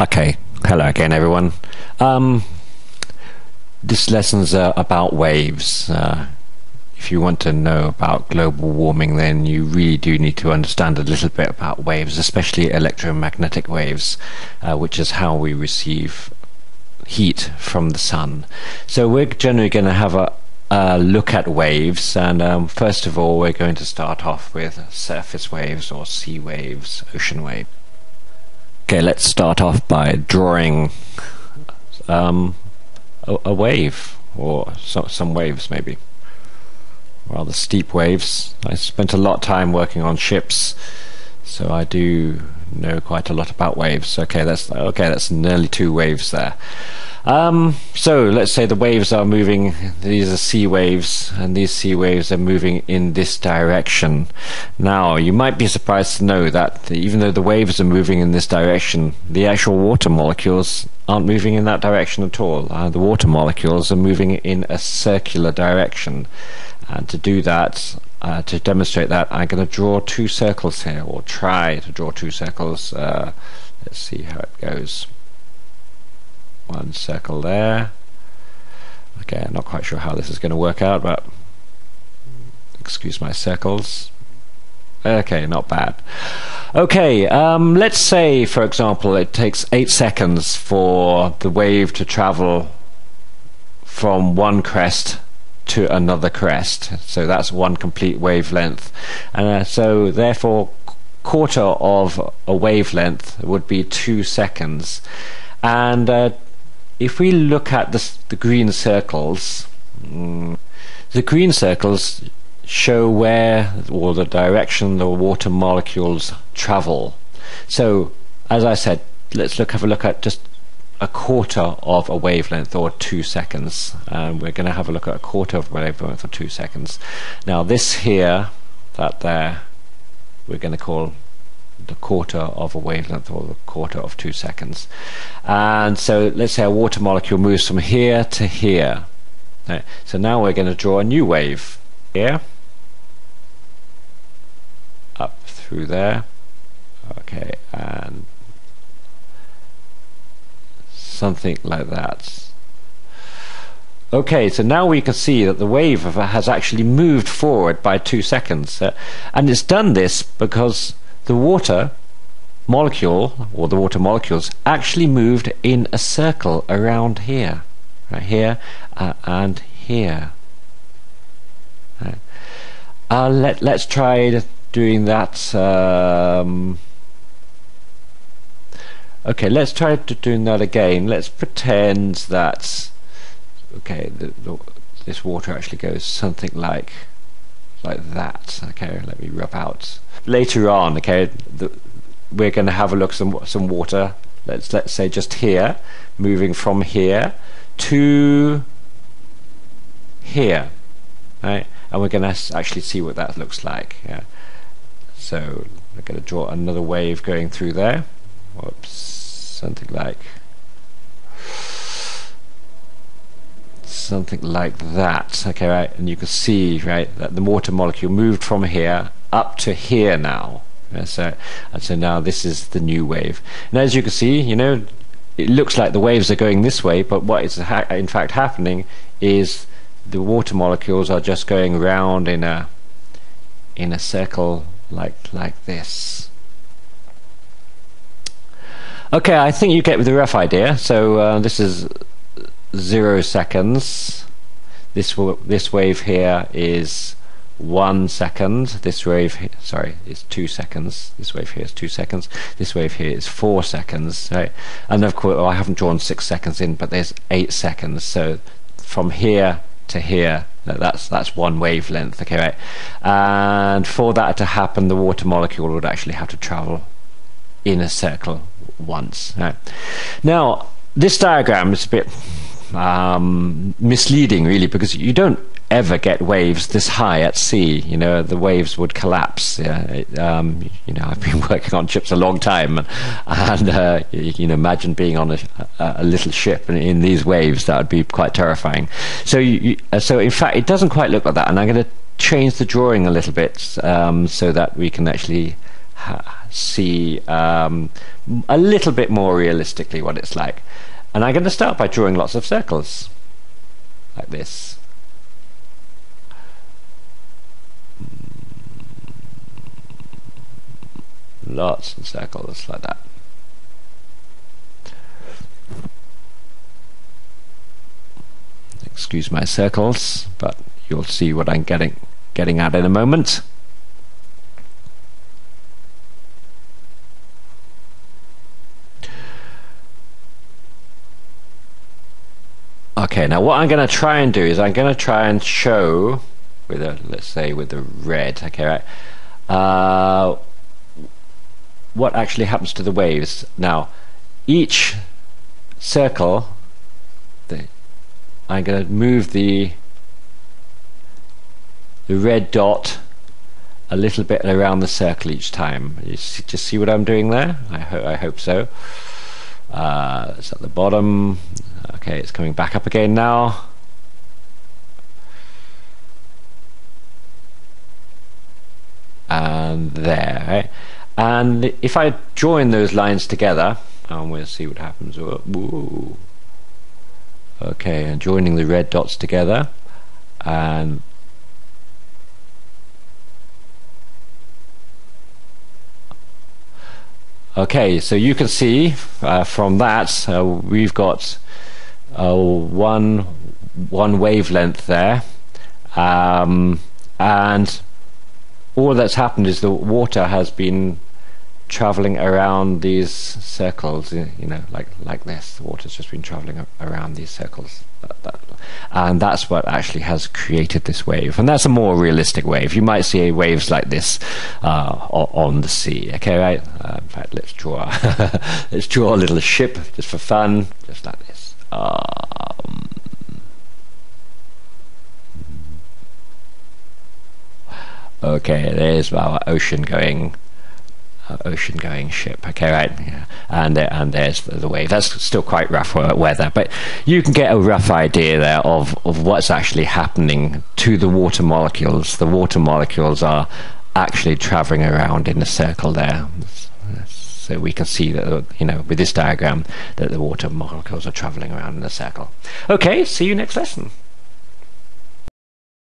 Okay, hello again, everyone. Um, this lesson's uh, about waves. Uh, if you want to know about global warming, then you really do need to understand a little bit about waves, especially electromagnetic waves, uh, which is how we receive heat from the sun. So we're generally going to have a, look at waves, and um, first of all, we're going to start off with surface waves or sea waves, ocean waves. Okay, let's start off by drawing um, a, a, wave, or so, some waves maybe. Rather steep waves. I spent a lot of time working on ships, so I do know quite a lot about waves. Okay, that's okay. That's nearly two waves there. Um, so let's say the waves are moving, these are sea waves, and these sea waves are moving in this direction. Now, you might be surprised to know that even though the waves are moving in this direction, the actual water molecules aren't moving in that direction at all. Uh, the water molecules are moving in a circular direction. And to do that, uh, to demonstrate that, I'm going to draw two circles here, or try to draw two circles. Uh, let's see how it goes. One circle there. Okay I'm not quite sure how this is going to work out but excuse my circles. Okay not bad. Okay um, let's say for example it takes eight seconds for the wave to travel from one crest to another crest. So that's one complete wavelength. And uh, so therefore quarter of a wavelength would be two seconds. And uh, if we look at the, the green circles, mm, the green circles show where or the direction the water molecules travel. So, as I said, let's look have a look at just a quarter of a wavelength or two seconds. And we're going to have a look at a quarter of a wavelength or two seconds. Now, this here, that there, we're going to call the quarter of a wavelength or the quarter of two seconds. And so let's say a water molecule moves from here to here. So now we're going to draw a new wave here, up through there, okay, and something like that. Okay, so now we can see that the wave has actually moved forward by two seconds. Uh, and it's done this because the water molecule or the water molecules actually moved in a circle around here right here uh, and here right. uh, let, let's try doing that um, okay let's try to doing that again. Let's pretend that okay the, the, this water actually goes something like like that. Okay let me rub out. Later on okay the, we're going to have a look some some water. Let's let's say just here moving from here to here right? And we're going to actually see what that looks like yeah. So I'm going to draw another wave going through there whoops. Something like something like that. Okay right. And you can see right that the water molecule moved from here up to here now. Yeah, so and so now this is the new wave. And as you can see you know it looks like the waves are going this way but what is in fact happening is the water molecules are just going round in a in a circle like like this okay I think you get the rough idea so uh, this is zero seconds. This this wave here is one second. This wave, sorry, is two seconds. This wave here is two seconds. This wave here is four seconds. Right, and of course, well, I haven't drawn six seconds in, but there's eight seconds. So from here to here, that's that's one wavelength. Okay, right. And for that to happen, the water molecule would actually have to travel in a circle once. Right. Now, this diagram is a bit um, misleading, really, because you don't ever get waves this high at sea. You know, the waves would collapse. Yeah, um, you know, I've been working on ships a long time, and, and uh, you, you, know, imagine being on a, a, little ship in, in, these waves. That would be quite terrifying. So, you, uh, so in fact, it doesn't quite look like that. And I'm going to change the drawing a little bit um, so that we can actually see um, a little bit more realistically what it's like. And I'm going to start by drawing lots of circles like this. Lots of circles like that. Excuse my circles, but you'll see what I'm getting getting at in a moment. Okay, now what I'm going to try and do is I'm going to try and show with a let's say with the red. Okay, right. Uh, what actually happens to the waves? Now, each circle, the, I'm going to move the the red dot a little bit around the circle each time. You see, just see what I'm doing there? I, I hope so. Uh, it's at the bottom. Okay, it's coming back up again now. And there, right? And if I join those lines together, and we'll see what happens. Okay, and joining the red dots together, and Okay, so you can see uh, from that uh, we've got uh, one one wavelength there, um, and all that's happened is the water has been traveling around these circles, you know, like like this. The water's just been traveling around these circles, and that's what actually has created this wave. And that's a more realistic wave. You might see waves like this uh, on the sea. Okay, right? Uh, in fact, let's draw let's draw a little ship just for fun, just like this. Um, okay, there's our ocean going ocean going ship. Okay, right, yeah. and uh, and there's the, wave. That's still quite rough weather, but you can get a rough idea there of of what's actually happening to the water molecules. The water molecules are actually traveling around in a circle there. So we can see that, you know, with this diagram, that the water molecules are traveling around in a circle. Okay, see you next lesson.